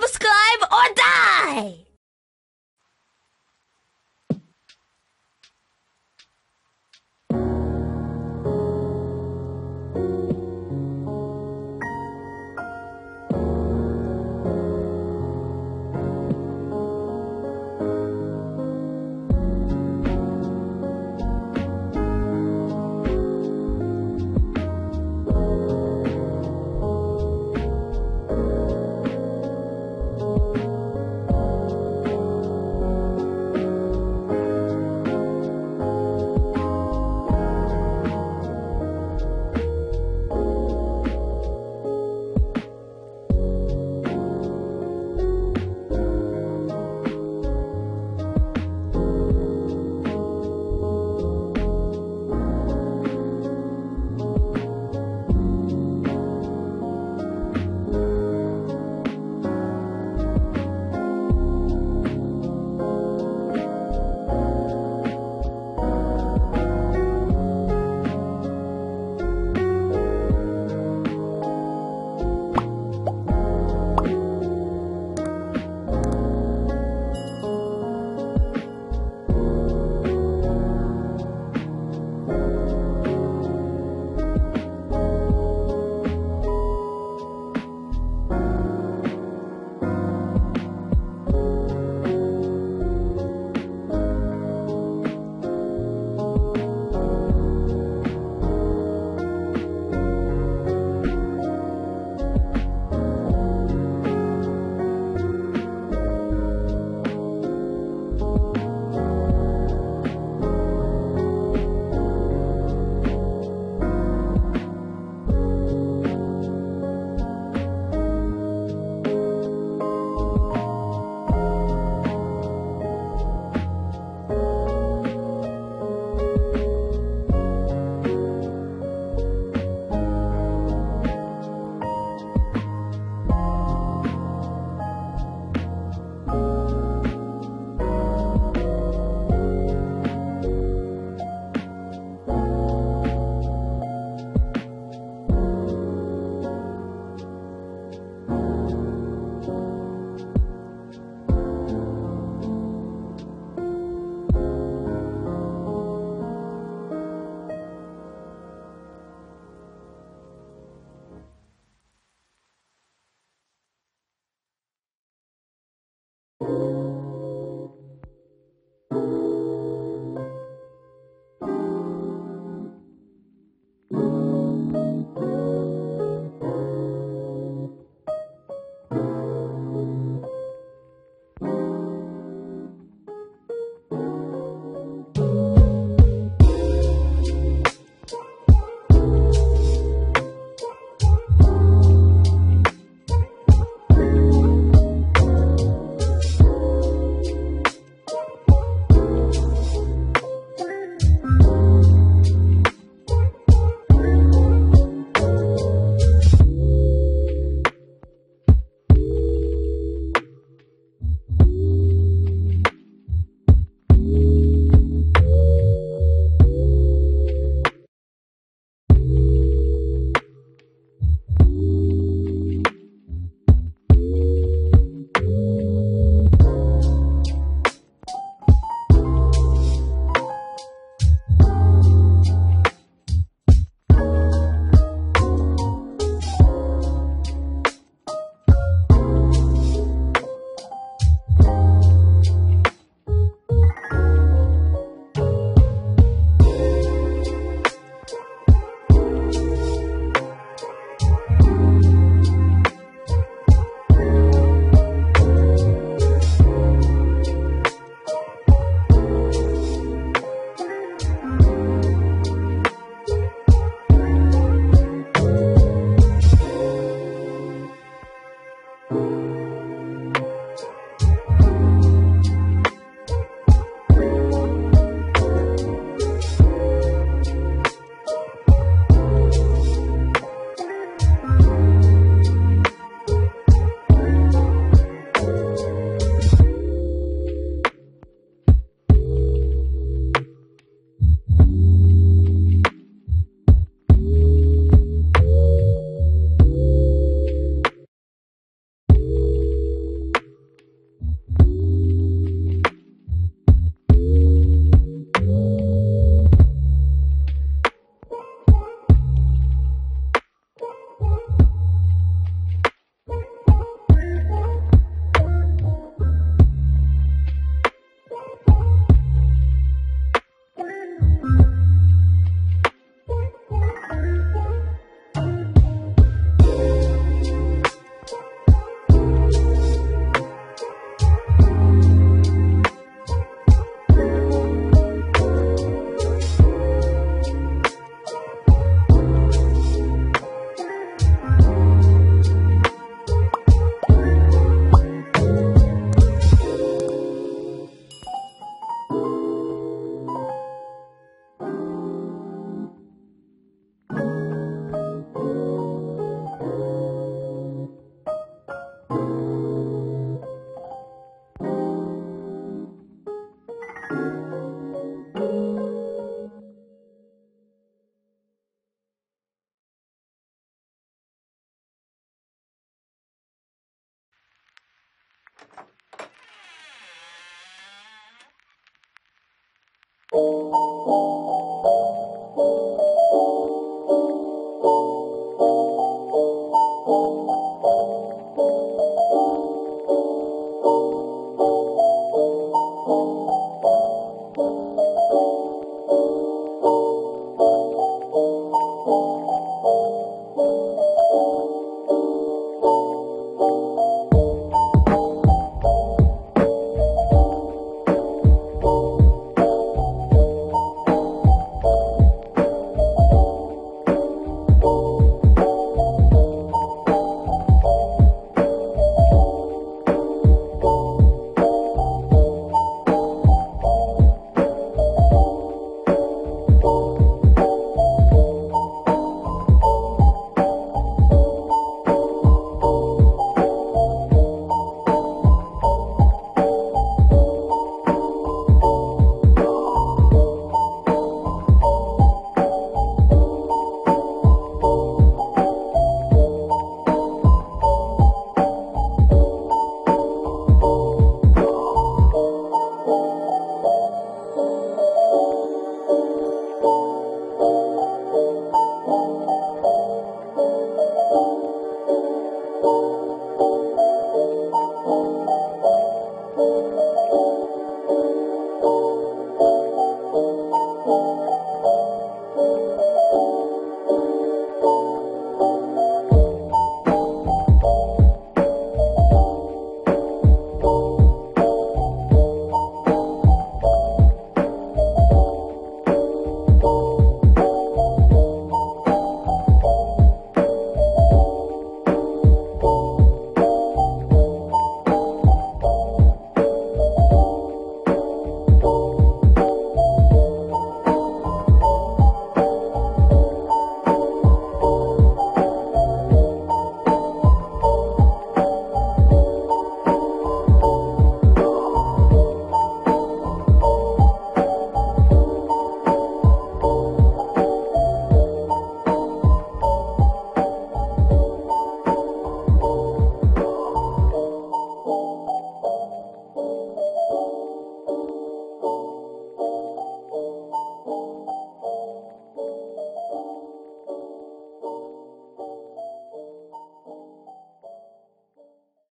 subscribe, or die!